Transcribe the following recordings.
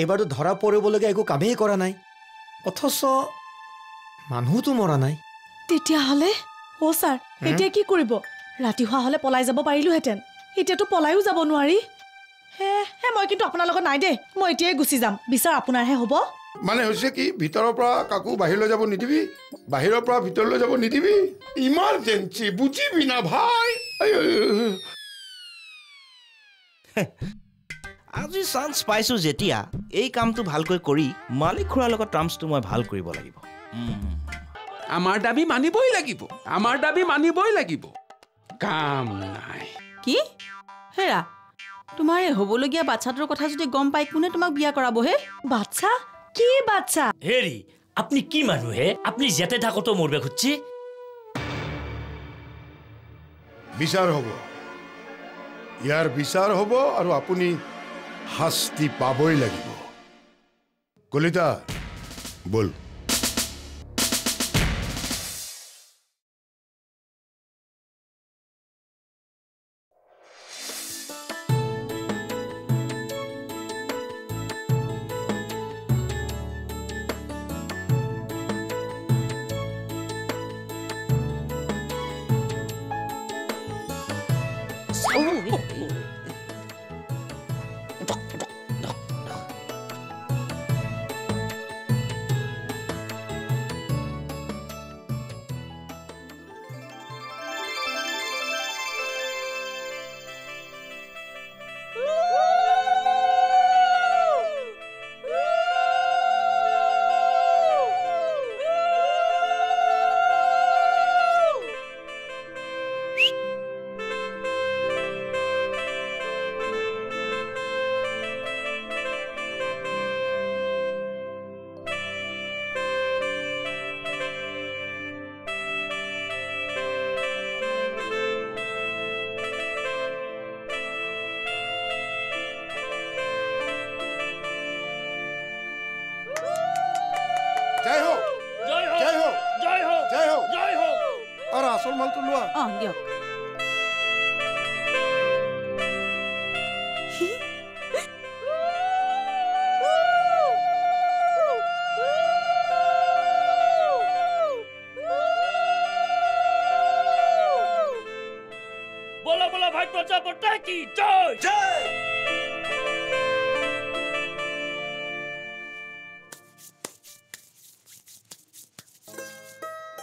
এইবাৰতো ধৰা পৰিবলগীয়া একো কামেই কৰা নাই। অথচ মানুহতো মৰা নাই। তেতিয়াহ'লে অ' ছাৰ এতিয়া কি কৰিব? ৰাতি হোৱা হ'লে পলাই যাব পাৰিলোহেঁতেন। এতিয়াতো পলায়ো যাব নোৱাৰি। হে হে মই কিন্তু আপোনাৰ লগত নাই দেই। মই এতিয়াই গুচি যাম। বিচাৰ আপোনাৰহে হ'ব। মানে হৈছে কি ভিতৰৰ পৰা কাকো বাহিৰলৈ যাব নিদিবি? বাহিৰৰ পৰা ভিতৰলৈ যাব নিদিবি? ইমাৰ্জেঞ্চি বুজিবি না ভাই। আজি চান্স পাইছোঁ যেতিয়া এই কামটো ভালকৈ কৰি মালিক খুৰাৰ লগত টাৰ্মছটো মই ভাল কৰিব লাগিব। আমাৰ দাবী মানিবই লাগিব। আমাৰ দাবী মানিবই লাগিব। কাম নাই। কি? হেৰা তোমাৰ এই হ'বলগীয়া বাচ্ছাটোৰ কথা যদি গম পাই কোনে তোমাক বিয়া কৰাব হে? বাচ্চা কি বাচ্চা হেৰি আপনি কি মানুহে আপনি যেতে থাকোতো মৰবে খুঁজছি বিচাৰ হ'ব। ইয়াৰ বিচাৰ হ'ব আৰু আপুনি শাস্তি পাবই লাগিব। কলিতা বল। আৰু আচল মালটো লোৱা অঁ দিয়ক বলো বলো ভাই প্রজাপতি কি জয় জয়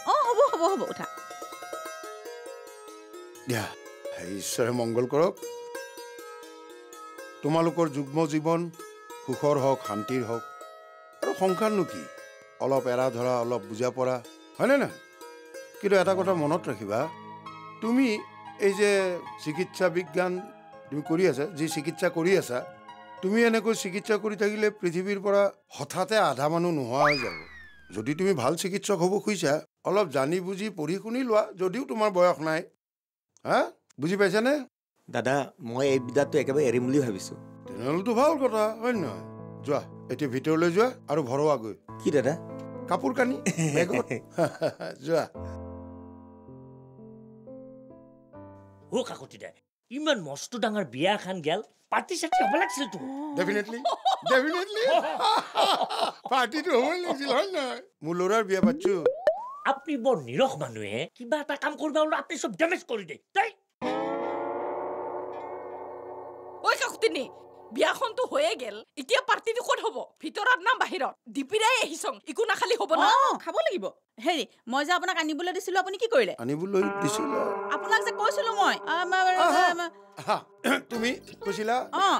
অঁ হ'ব হ'ব হ'ব উঠা দিয়া ঈশ্বৰে মংগল কৰক তোমালোকৰ যুগ্ম জীৱন সুখৰ হওক শান্তিৰ হওক আৰু সংসাৰনো কি অলপ এৰা ধৰা অলপ বুজা পৰা হয়নে নহয়? কিন্তু এটা কথা মনত ৰাখিবা তুমি এই যে চিকিৎসা বিজ্ঞান তুমি কৰি আছা যি চিকিৎসা কৰি আছা তুমি এনেকৈ চিকিৎসা কৰি থাকিলে পৃথিৱীৰ পৰা হঠাতে আধা মানুহ নোহোৱা হৈ যাব। যদি তুমি ভাল চিকিৎসক হ'ব খুজিছা অলপ জানি বুজি পঢ়ি শুনি লোৱা যদিও তোমাৰ বয়স নাই। হা? বুজি পাইছানে? দাদা মই এই বিদ্যাটো একেবাৰে এৰিম বুলি ভাবিছোঁ। তেনেহ'লেতো ভাল কথা হয় নহয়? যোৱা এতিয়া ভিতৰলৈ যোৱা আৰু ভৰোৱাগৈ কি দাদা? কাপোৰ কানি যোৱা। ও কাকতি দে ইমান মস্ত ডাঙৰ বিয়া এখন গেল পাৰ্টি চাৰ্টি হ'ব লাগিছিল তো ডেফিনেটলি ডেফিনেটলি পাৰ্টিটো হ'বই লাগিছিল হয় নহয়? মোৰ ল'ৰাৰ বিয়া পাতিছো। আপনি বৰ নিৰস মানুহে কিবা এটা কাম কৰিব ওলো আপনি চব ডেমেজ কৰি দিয়ে। দেই ঐ কাকুতিনি বিয়াখনতো হৈয়ে গেল এতিয়া পাৰ্টিটো ক'ত হ'ব? ভিতৰত না বাহিৰত? দিপিৰাই আহিছং একো নাখালি হ'ব না? খাব লাগিব। হেৰি মই যে আপোনাক আনিবলৈ দিছিলোঁ আপুনি কি কৰিলে? আনিবলৈ দিছিলা? আপোনাক যে কৈছিলোঁ মই তুমি কৈছিলা? অঁ।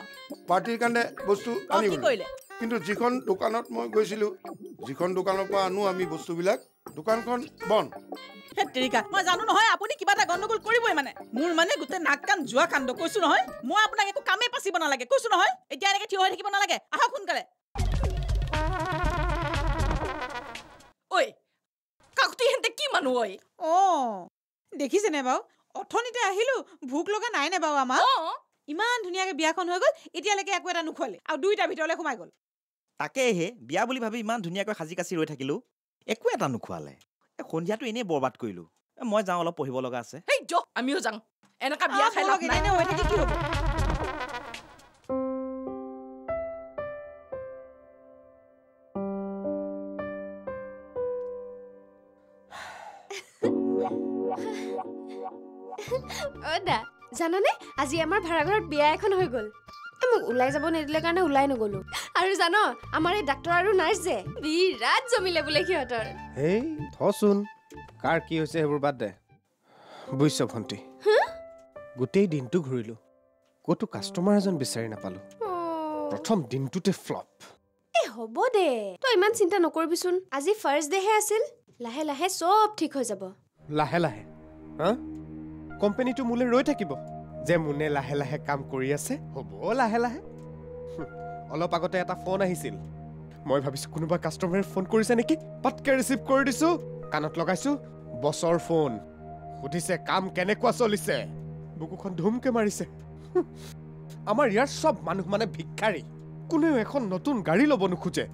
পাৰ্টিৰ কাৰণে বস্তু অঁ কি আনিবলৈ। কৰিলে? কিন্তু যিখন দোকানত মই গৈছিলোঁ যিখন দোকানৰ পৰা আনো আমি বস্তুবিলাক দোকানখন বন্ধ। হে তেৰিকা মই জানো নহয় আপুনি কিবা এটা গণ্ডগোল কৰিবই মানে। মোৰ মানে গোটেই নাক কাণ যোৱা কাণ্ড কৈছো নহয়। মই আপোনাক একো কামেই পাচিব নালাগে কৈছো নহয়। এতিয়া এনেকে থিয় হৈ থাকিব নালাগে। আহক সোনকালে। ঐ কাকুতি হেন্তে কি মানুহ ঐ? অঁ দেখিছেনে বাৰু? অথনিতে আহিলো ভোক লগা নাই নে বাৰু আমাৰ? অঁ। ইমান ধুনীয়াকে বিয়াখন হৈ গ'ল এতিয়ালৈকে একো এটা নোখোৱালে। আৰু দুইটা ভিতৰলৈ সোমাই গ'ল। তাকেহে বিয়া বুলি ভাবি ইমান ধুনীয়াকৈ সাজি কাচি ৰৈ থাকিলোঁ একো এটা নোখোৱালে। এই সন্ধিয়াটো এনেই বৰবাদ কৰিলোঁ। মই যাওঁ অলপ পঢ়িব লগা আছে। আমিও যাওঁ। দা জাননে? আজি আমাৰ ভাড়াঘৰত বিয়া এখন হৈ গ'ল। মোক ওলাই যাব নিদিলে কাৰণে ওলাই নগলো। আৰু জান আমাৰ এই ডাক্তৰ আৰু নাৰ্ছ যে। বিৰাট জমিলে বোলে সিহঁতৰ। হেই থচোন কাৰ কি হৈছে সেইবোৰ বাদ দে। বুজিছ ভণ্টি গোটেই দিনটো ঘূৰিলোঁ। ক'তো কাষ্টমাৰ এজন বিচাৰি নাপালোঁ। প্ৰথম দিনটোতে ফ্লপ এ হ'ব দে তই ইমান চিন্তা নকৰিবিচোন আজি ফাৰ্ষ্ট ডেহে আছিল। লাহে লাহে চব ঠিক হৈ যাব। লাহে লাহে হা? কোম্পানীটো মোলৈ ৰৈ থাকিব। যে মোনে লাহে লাহে কাম কৰি আছে হ'ব লাহে লাহে। অলপ আগতে এটা ফোন আহিছিল। মই ভাবিছোঁ কোনোবা কাষ্টমাৰে ফোন কৰিছে নেকি? পাতকে ৰিচিভ কৰি দিছোঁ। কাণত লগাইছোঁ বছৰ ফোন। সুধিছে কাম কেনেকুৱা চলিছে? বুকুখন ধুমকে মাৰিছে। আমাৰ ইয়াৰ চব মানুহ মানে ভিক্ষাৰী। কোনেও এখন নতুন গাড়ী ল'ব নোখোজে।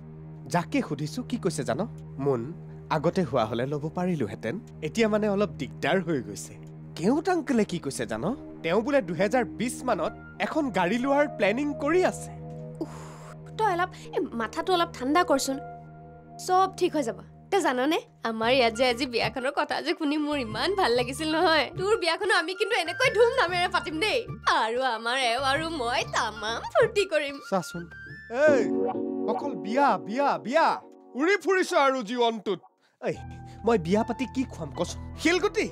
যাকে সুধিছোঁ কি কৈছে জান? মোন আগতে হোৱা হ'লে ল'ব পাৰিলোহেঁতেন। এতিয়া মানে অলপ দিগদাৰ হৈ গৈছে। কেওঁত আংকলে কি কৈছে জান? তেওঁ বোলে দুহেজাৰ বিছ মানত এখন গাড়ী লোৱাৰ প্লেনিং কৰি আছে। তই অলপ এই মাথাটো অলপ ঠাণ্ডা কৰচোন। চব ঠিক হৈ যাব। তই জাননে? আমাৰ ইয়াত যে আজি বিয়াখনৰ কথা যে শুনি মোৰ ইমান ভাল লাগিছিল নহয়। তোৰ বিয়াখনো আমি কিন্তু এনেকৈ ধুম ধামেৰে পাতিম দেই। আৰু আমাৰ এও আৰু মই তামাম ফূৰ্তি কৰিম। চাচোন। এই অকল বিয়া বিয়া বিয়া। উৰি ফুৰিছ আৰু জীৱনটোত। এই মই বিয়া পাতি কি খুৱাম কচোন? শিলগুটি?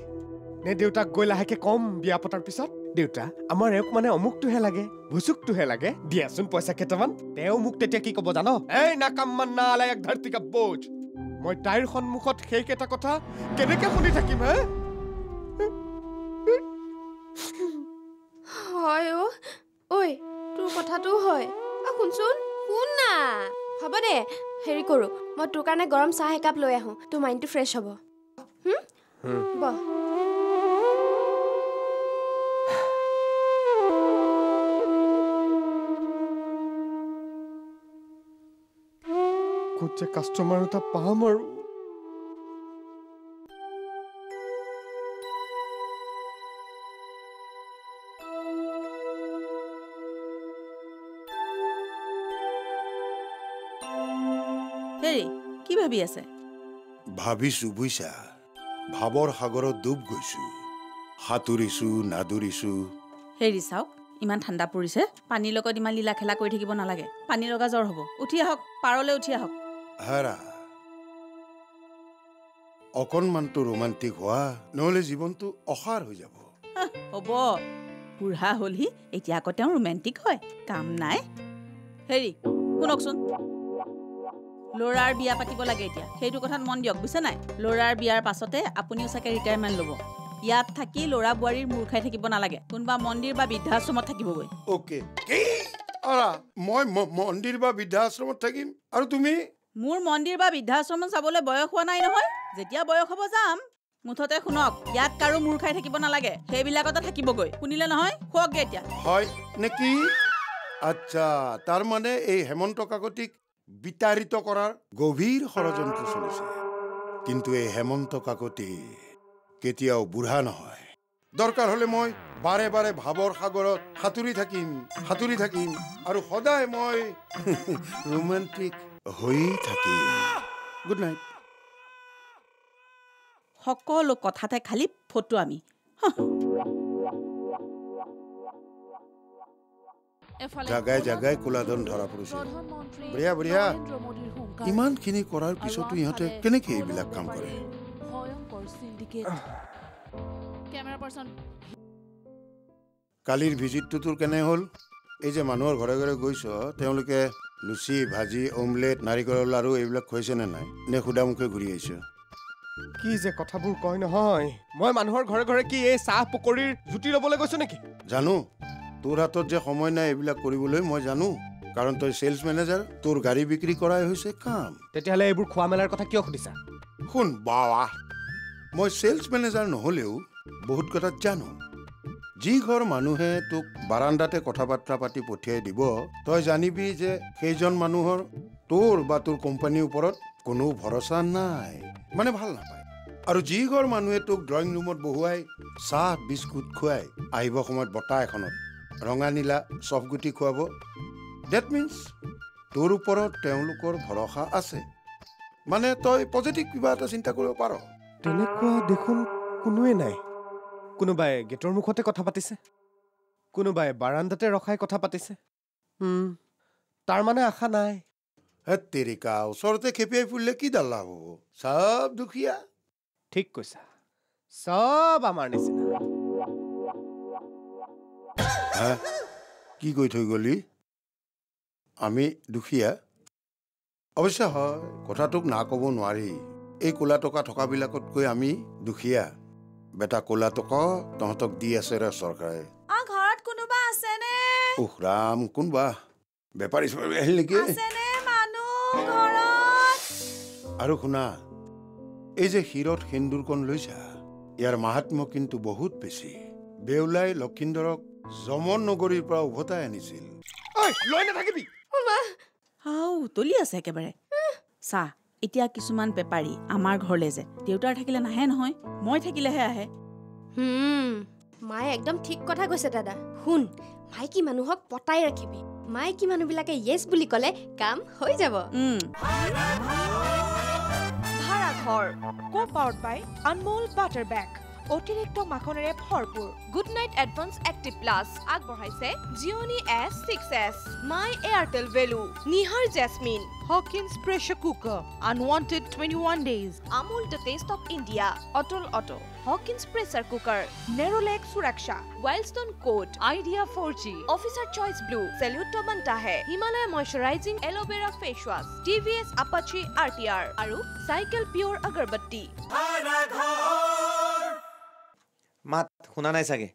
নে দেউতাক গৈ লাহেকে কম বিয়া পতাৰ পিছত? দেউতা আমাৰ এওঁক মানে অমুকটোহে লাগে ভুচুকটোহে লাগে। দিয়াচোন পইচা কেইটামান। তেওঁ মোক তেতিয়া কি ক'ব জান? এই নাকামমান না আলাই এক ধৰতি কা বোজ। মই তাইৰ সন্মুখত সেইকেইটা কথা কেনেকে শুনি থাকিম হে? হয় অ' ঐ তোৰ কথাটোও হয়। অ শুনচোন শুন না। হ'ব দে হেৰি কৰোঁ। মই তোৰ কাৰণে গৰম চাহ একাপ লৈ আহোঁ। তোৰ মাইণ্ডটো ফ্ৰেছ হ'ব। হুম? বহ ক'ত যে কাষ্টমাৰ এটা পাম আৰু হেৰি কি ভাবি আছে? ভাবিছো বুইছা। ভাৱৰ সাগৰত ডুব গৈছো। সাঁতুৰিছো নাদুৰিছো। হেৰি চাওক ইমান ঠাণ্ডা পৰিছে। পানীৰ লগত ইমান লীলা খেলা কৰি থাকিব নালাগে। পানী লগা জ্বৰ হ'ব। উঠি আহক পাৰলৈ উঠি আহক। হেৰা অকণমানটো ৰোমান্টিক হোৱা নহ'লে জীৱনটো অসাৰ হৈ যাব হ'ব বুঢ়া হ'লহি এতিয়া আকৌ তেওঁ ৰোমেণ্টিক হয় কাম নাই। হেৰি শুনকচোন। ল'ৰাৰ বিয়া পাতিব লাগে এতিয়া সেইটো কথাত মন দিয়ক বুজিছে নাই? ল'ৰাৰ বিয়াৰ পাছতে আপুনিও চাগে ৰিটায়াৰমেণ্ট ল'ব। ইয়াত থাকি ল'ৰা বোৱাৰীৰ মূৰ খাই থাকিব নালাগে কোনোবা মন্দিৰ বা বৃদ্ধাশ্ৰমত থাকিবগৈ। অ'কে। মই মন্দিৰ বা বৃদ্ধাশ্ৰমত থাকিম? আৰু তুমি? মোৰ মন্দিৰ বা বৃদ্ধাশ্ৰমত যাবলৈ বয়স হোৱা নাই নহয়। যেতিয়া বয়স হ'ব যাম মুঠতে শুনক ইয়াত কাৰো মূৰ খাই থাকিব নালাগে। সেইবিলাকতে থাকিবগৈ। শুনিলে নহয়? শুৱকগে এতিয়া। হয় নেকি? আচ্ছা তাৰমানে এই হেমন্ত কাকতিক বিতাড়িত কৰাৰ গভীৰ ষড়যন্ত্ৰ চলিছে। কিন্তু এই হেমন্ত কাকতি কেতিয়াও বুঢ়া নহয়। দৰকাৰ হ'লে মই বাৰে বাৰে ভাৱৰ সাগৰত সাঁতুৰি থাকিম সাঁতুৰি থাকিম আৰু সদায় মই ৰোমেণ্টিক হৈয়ে থাকিম গুড নাইট সকলো কথাতে খালি ফটো আমি জাগাই জাগাই কোলাধন ধৰা পৰিছে। বঢ়িয়া বঢ়িয়া। ইমানখিনি কৰাৰ পিছতো ইহঁতে কেনেকে এইবিলাক কাম কৰে? কালিৰ ভিজিটটো তোৰ কেনে হ'ল? এই যে মানুহৰ ঘৰে ঘৰে গৈছ তেওঁলোকে লুচি ভাজি অমলেট নাৰিকলৰ লাৰু এইবিলাক খুৱাইছে নে নাই? নে সুদামুখে ঘূৰি আহিছ? কি যে কথাবোৰ কয় নহয়। মই মানুহৰ ঘৰে ঘৰে কি এই চাহ পকৰীৰ জুতি ল'বলৈ গৈছো নেকি? জানো। তোৰ হাতত যে সময় নাই এইবিলাক কৰিবলৈ মই জানো। কাৰণ তই ছেলছ মেনেজাৰ তোৰ গাড়ী বিক্ৰী কৰাই হৈছে কাম। তেতিয়াহ'লে এইবোৰ খোৱা মেলাৰ কথা কিয় সুধিছা? শুন বাৱা। মই ছেলছ মেনেজাৰ নহ'লেও বহুত কথা জানো। যি ঘৰ মানুহে তোক বাৰাণ্ডাতে কথা বাৰ্তা পাতি পঠিয়াই দিব তই জানিবি যে সেইজন মানুহৰ তোৰ বা তোৰ কোম্পানীৰ ওপৰত কোনো ভৰচা নাই মানে ভাল নাপায়। আৰু যি ঘৰ মানুহে তোক ড্ৰয়িং ৰুমত বহুৱাই চাহ বিস্কুট খুৱাই আহিব সময়ত বঁটা এখনত ৰঙা নীলা চফগুটি খুৱাব ডেট মিনছ তোৰ ওপৰত তেওঁলোকৰ ভৰসা আছে। মানে তই পজিটিভ কিবা এটা চিন্তা কৰিব পাৰ। তেনেকুৱা দেখোন কোনোৱে নাই। কোনোবাই গেটৰ মুখতে কথা পাতিছে। কোনোবাই বাৰাণ্ডাতে ৰখাই কথা পাতিছে। উম, তাৰ মানে আশা নাই। তেৰিকা ওচৰতে খেপিয়াই ফুৰিলে কি ডাল লাভ হ'ব? চব দুখীয়া। ঠিক কৈছা। চব আমাৰ নিচিনা। কি কৈ থৈ গলি? আমি দুখীয়া? অৱশ্যে হয় কথাটোক না ক'ব নোৱাৰি। এই ক'লা টকা থকাবিলাকতকৈ আমি দুখীয়া। বেটা ক'লা টকা তহঁতক দি আছে ৰে চৰকাৰে। আ ঘৰত কোনোবা আছেনে? উহ ৰাম কোনবা? বেপাৰী চেপাৰী আহিল নেকি? আৰু শুনা এই যে শিৰত সেন্দুৰকণ লৈছা ইয়াৰ মাহাত্ম্য কিন্তু বহুত বেছি। বেউলাই লক্ষীন্দৰক যমন নগৰীৰ পৰা উভতাই আনিছিল। উতলি আছে একেবাৰে। চা এতিয়া কিছুমান বেপাৰী আমাৰ ঘৰলৈ যে দেউতাৰ থাকিলে নাহে নহয় মই থাকিলেহে আহে। হুম মায়ে একদম ঠিক কথা কৈছে দাদা। শুন মাইকী মানুহক পতাই ৰাখিবি। মাইকী মানুহবিলাকে য়েছ বুলি ক'লে কাম হৈ যাব। উম, ভাড়াঘৰ co powered by Anmol butter বেগ। অতিৰিক্ত মাখনেৰে ভৰপূৰ। Good night advance active plus আগবঢ়াইছে Gionee S six S my Airtel value Nihar jasmine Hawkins pressure cooker unwanted twenty one days Amul the taste of India Atal auto Hawkins pressure cooker Nerolac Suraksha Wild Stone code Idea four G officer choice blue salute মন্টাহে Himalaya moisturising aloe vera face wash T V S Apache R T R আৰু cycle pure agarbatti মাত শুনা নাই চাগে?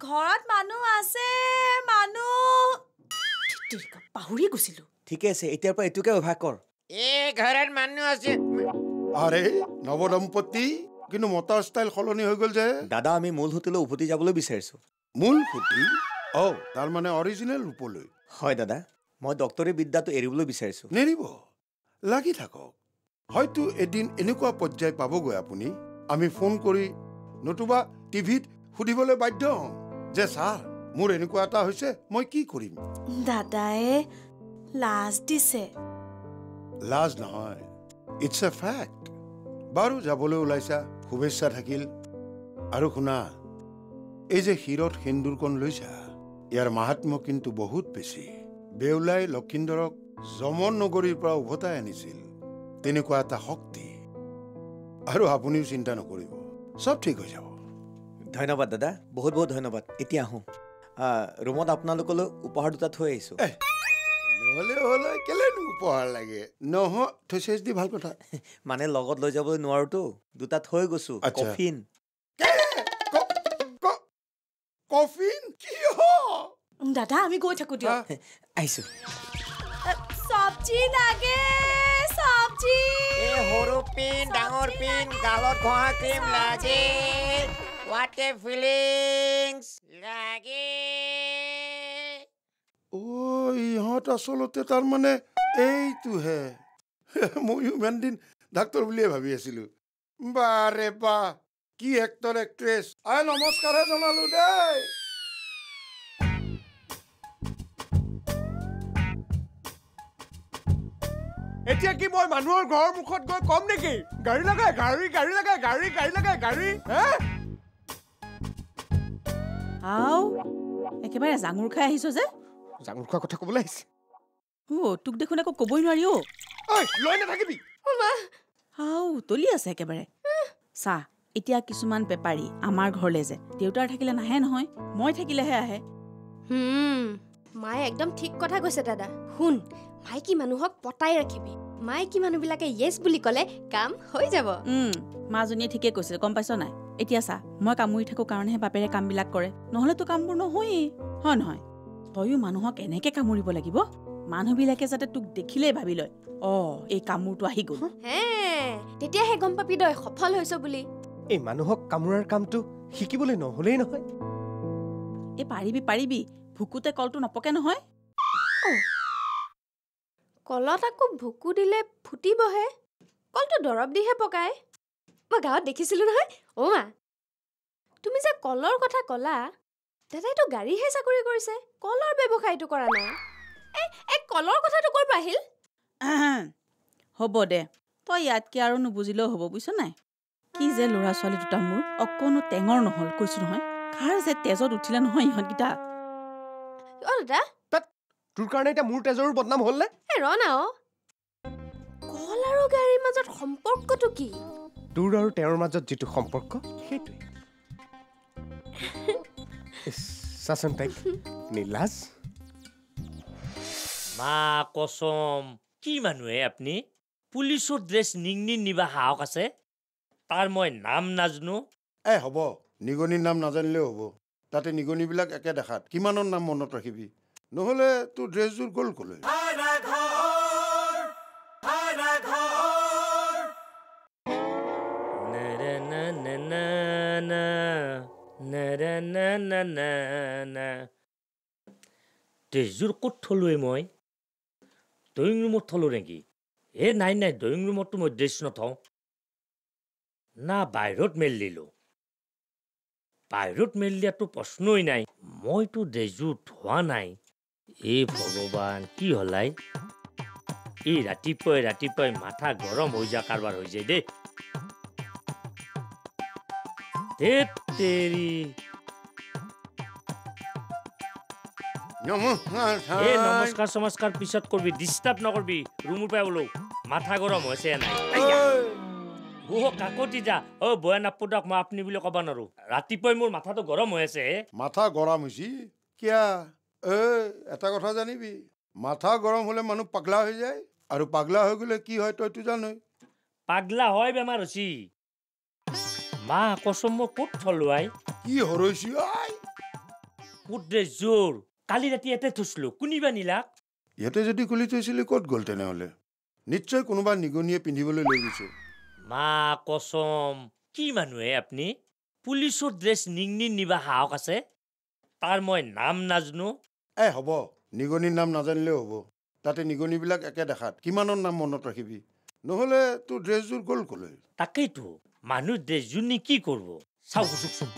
ঘৰত মানুহ আছে মানুহ। পাহৰিয়ে গৈছিলো। ঠিকে আছে এতিয়াৰ পৰা এইটোকে অভ্যাস কৰ। এই ঘৰত মানুহ আছে। আৰে নৱদম্পতি কিন্তু মতাৰ ষ্টাইল সলনি হৈ গ'ল যে। দাদা আমি মূল হোটেললৈ উভতি যাবলৈ বিচাৰিছোঁ। মূল সুঁতি অ তাৰমানে অৰিজিনেল ৰূপলৈ। হয় দাদা। মই ডক্তৰী বিদ্যাটো এৰিবলৈ বিচাৰিছোঁ। নেৰিব। লাগি থাকক। হয়তো এদিন এনেকুৱা পৰ্যায় পাবগৈ আপুনি। আমি ফোন কৰি নতুবা টিভিত সুধিবলৈ বাধ্য হওঁ যে ছাৰ মোৰ এনেকুৱা এটা হৈছে মই কি কৰিম? দাদায়ে লাজ দিছে। লাজ নহয় ইটছ এ ফেক্ট বাৰু যাবলৈ ওলাইছা শুভেচ্ছা থাকিল। আৰু শুনা এই যে শিৰত সেন্দুৰকণ লৈছা ইয়াৰ মাহাত্ম্য কিন্তু বহুত বেছি। বেউলাই লক্ষীন্দৰক যমন নগৰীৰ পৰা উভতাই আনিছিল। তেনেকুৱা এটা শক্তি। আৰু আপুনিও চিন্তা নকৰিব। চব ঠিক হৈ যাব। ধন্যবাদ দাদা বহুত বহুত ধন্যবাদ। এতিয়া আহোঁ। ৰুমত আপোনালোকলৈ উপহাৰ দুটা থৈ আহিছোঁ। নহ'লে হ'লে কেলেনো উপহাৰ লাগে? নহয় থৈছে যদি ভাল কথা। মানে লগত লৈ যাবলৈ নোৱাৰোতো দুটা থৈ গৈছোঁ। কফিন। কফিন? দাদা আমি গৈ থাকো দিয়ক। আহিছোঁ। চব্জি লাগে। চব্জি সৰু পিন ডাঙৰ পিন গালত ঘঁহা ক্ৰীম লাগে হোৱাট এ ফিলিংছ লাগে অ' ইহঁত আচলতে তাৰমানে এইটোহে ময়ো ইমান দিন ডাক্তৰ বুলিয়ে ভাবি আছিলো বাৰে বা কি এক্টৰ এক্ট্ৰেছ আই নমস্কাৰহে জনালো দেই এতিয়া কি মই মানুহৰ ঘৰৰ মুখত গৈ কম নেকি? গাড়ী লগাই গাড়ী গাড়ী লগাই গাড়ী গাড়ী লগাই গাড়ী হে? আও একেবাৰে জাঙুৰ খাই আহিছ যে? জাঙুৰ খোৱা কথা ক'বলৈ আহিছে। অ' তোক দেখোন একো ক'বই নোৱাৰি অ' ঐ লৈ নাথাকিবি। আও উতলি আছে একেবাৰে। চা এতিয়া কিছুমান বেপাৰী আমাৰ ঘৰলৈ যে। দেউতাৰ থাকিলে নাহে নহয় মই থাকিলেহে আহে। একদম ঠিক কথা কৈছে দাদা। শুন মাইকী মানুহক পতাই ৰাখিবি। মাইকী মানুহবিলাকে য়েছ বুলি ক'লে কাম হৈ যাব। মাজনীয়ে ঠিকে কৈছে গম পাইছ নাই? এতিয়া চা মই কামুৰি থাকো কাৰণেহে বাপেৰে কামবিলাক কৰে। নহ'লেতো কামবোৰ নহয়েই। হয় নহয়? তয়ো মানুহক এনেকে কামুৰিব লাগিব? মানুহবিলাকে যাতে তোক দেখিলেই ভাবি লয় অ এই কামোৰটো আহি গ'ল। হে তেতিয়াহে গম পাবি তই সফল হৈছ বুলি। এই মানুহক কামোৰাৰ কামটো শিকিবলৈ নহ'লেই নহয়। এই পাৰিবি পাৰিবি। ভুকুতে কলটো নপকে নহয়? কলত আকৌ ভুকু দিলে ফুটিবহে। কলটো দৰৱ দিহে পকাই মই গাঁৱত দেখিছিলোঁ নহয় অ' মা। তুমি যে কলৰ কথা ক'লা দাদাইতো গাড়ীহে চাকৰি কৰিছে কলৰ ব্যৱসায়টো কৰা নাই। এই এই কলৰ কথাটো ক'ৰ পৰা আহিল? আহাঁ। হ'ব দে তই ইয়াতকৈ আৰু নুবুজিলেও হ'ব বুজিছ নাই? কি যে ল'ৰা ছোৱালী দুটা মোৰ অকণো টেঙৰ নহ'ল কৈছো নহয়। কাৰ যে তেজত উঠিলে নহয় ইহঁতকেইটা? অ দাদা? তোৰ কাৰণে এতিয়া মোৰ তেজৰো বদনাম হ'ল নে এ ৰ না অ। কল আৰু গাড়ীৰ মাজত সম্পৰ্কটো কি? তোৰ আৰু তেওঁৰ মাজত যিটো সম্পৰ্ক সেইটোৱে। চাচোন তাইক নীলাজ। মা কচম কি মানুহে আপুনি? পুলিচৰ ড্ৰেছ নিংনি নিবা সাহস আছে? তাৰ মই নাম নাজানো। এ হ'ব নিগনিৰ নাম নাজানিলেও হ'ব। তাতে নিগনিবিলাক একে দেখাত। কিমানৰ নাম মনত ৰাখিবি? নহ'লে তোৰ ড্ৰেছযোৰ গ'ল ক'লৈ। ড্ৰেছযোৰ ক'ত থলোৱে মই? ড্ৰয়িং ৰুমত থলো নেকি? এ নাই নাই ড্ৰয়িং ৰুমততো মই ড্ৰেছ নথওঁ। না বাহিৰত মেলি দিলোঁ। বাহিৰত মেলি দিয়াতো প্ৰশ্নই নাই। মইতো ড্ৰেছযোৰ থোৱা নাই। এই ভগৱান কি হলাই? এই ৰাতিপুৱাই ৰাতিপুৱাই মাথা গৰম হৈ যা কাৰবাৰ হৈ যায় দেই। তেৰি। এ নমস্কাৰ চমস্কাৰ পিছত কৰবি ডিষ্টাৰ্ব নকৰবি ৰুমৰ পৰা ওলো মাথা গৰম হৈছে নাই? অ কাকতি যা। অ বয়া নাপদক মই আপুনি বুলি ক'ব নোৱাৰো। ৰাতিপুৱাই মোৰ মাথাটো গৰম হৈ আছে। হে মাথা গৰম হৈছি? কিয়া? এই এটা কথা জানিবি। মাথা গৰম হ'লে মানুহ পাগলা হৈ যায়। আৰু পাগলা হৈ গ'লে কি হয় তইতো জানই। পাগলা হয় বেমাৰ হৈছি। মা কচম মই ক'ত থলোৱাই? কি হৰৈছি আই! ক'ত ড্ৰেছযোৰ কালি ৰাতি ইয়াতে থৈছিলো। কোনিবা নিলাক? ইয়াতে যদি খুলি থৈছিলি ক'ত গ'ল তেনেহ'লে? নিশ্চয় কোনোবা নিগনিয়ে পিন্ধিবলৈ লৈ গৈছে। মা কচম কি মানুহে আপুনি? পুলিচৰ ড্ৰেছ নিংনি নিবা সাহস আছে। তাৰ মই নাম নাজানো। এ হ'ব। নিগনিৰ নাম নাজানিলেও হ'ব। তাতে নিগনিবিলাক একে দেখাত। কিমানৰ নাম মনত ৰাখিবি? নহ'লে তোৰ ড্ৰেছযোৰ গ'ল ক'লৈ? তাকেইতো। মানুহ ড্ৰেছযোৰ নি কি কৰিব? চাওক চোকচোন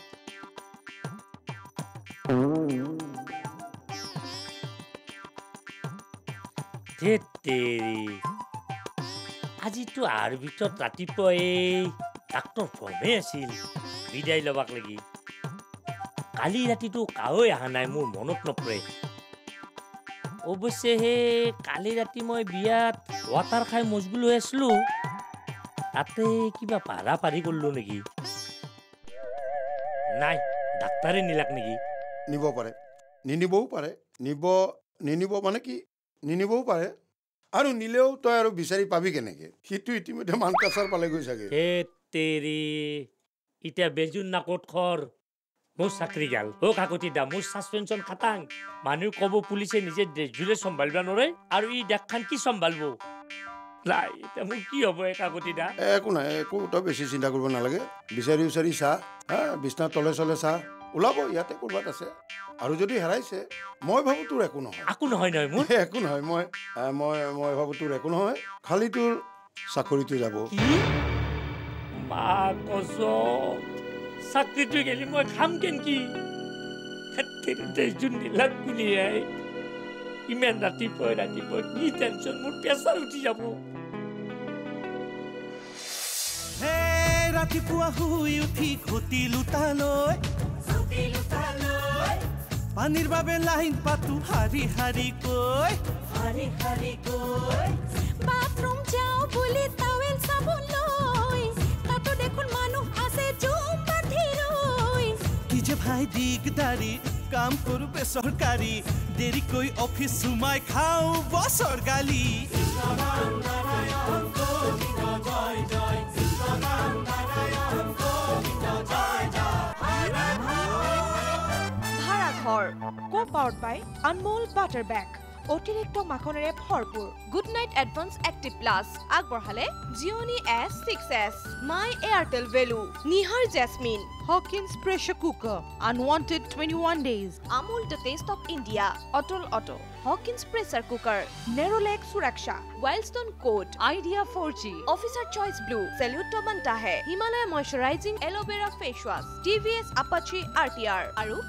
ধেৎ তেৰি। আজিতো আৰ ভিতৰত ৰাতিপুৱাই ডাক্তৰ ফৰ্মে আছিল বিদায় ল'বাক লাগি। কালি ৰাতিটো কাৱৈ অহা নাই মোৰ মনত নপৰে। অৱশ্যে সেই কালি ৰাতি মই বিয়াত ৱাটাৰ খাই মজগুল হৈ আছিলো। তাতে কিবা পাৰা পাৰি কৰিলো নেকি? নাই ডাক্তাৰে নিলাক নেকি? নিব পাৰে। নিনিবও পাৰে। নিব নিনিব মানে কি? নিনিবও পাৰে। আৰু নিলেও তই আৰু বিচাৰি পাবি কেনেকে সিটো ইতিমধ্যে মানকাছাৰ পালেগৈ চাগে ধেৎ তেৰি এতিয়া বেজুন নাকত খৰ মোৰ চাকৰি গাল অ কাকতি দা মোৰ ছাছপেনশ্যন খাটাং মানুহ ক'ব পুলিচে নিজে ড্ৰেছযোৰে চম্ভালিব নোৱাৰে আৰু ই দেশখান কি চম্ভালিব নাই এতিয়া মোৰ কি হ'ব এই কাকতি দা এ, একো নাই একো তই বেছি চিন্তা কৰিব নালাগে বিচাৰি উচাৰি চা হা বিচনাৰ তলে চলে চা ওলাব ইয়াতে ক'ৰবাত আছে। আৰু যদি হেৰাইছে মই ভাবোঁ তোৰ একো নহয়। একো নহয় নহয় মোৰ একো নহয় মই মই মই ভাবোঁ তোৰ একো নহয়। খালি তোৰ চাকৰিটো যাব। মা কছ চাকৰিটো গেলি মই খাম কেনকি ড্ৰেছযোৰ নিলাক কুলিয়াই। ইমান ৰাতিপুৱাই ৰাতিপুৱাই কি টেনশ্যন মোৰ প্ৰেছাৰ উঠি যাব। হে ৰাতিপুৱা শুই উঠি ঘটি লুটালৈ। পানীৰ বাবে লাইন পাতো শাৰী শাৰী কৈ। শাৰী শাৰী কৈ। বাথৰুম যাওঁ বুলি টাৱেল চাবলৈ। তাতো দেখোন মানুহ আছে জুম বান্ধি ৰৈ কি যে ভাই দিগদাৰি কাম কৰো বেচৰকাৰী। দেৰিকৈ অফিচ সোমাই খাওঁ বছৰ গালি। ভাড়াঘৰ co powered by Anmol butter বেগ অতিৰিক্ত মাখনেৰে ভৰপূৰ। Good night advance active plus আগবঢ়ালে Gionee S six S my Airtel value Nihar jasmine Hawkins pressure cooker unwanted twenty one days Amul the taste of India Atal auto Hawkins pressure cooker Nerolac Suraksha Wild Stone code Idea four G officer choice blue salute বন্তা হে Himalaya moisturising aloe vera face wash T V S Apache R T R আৰু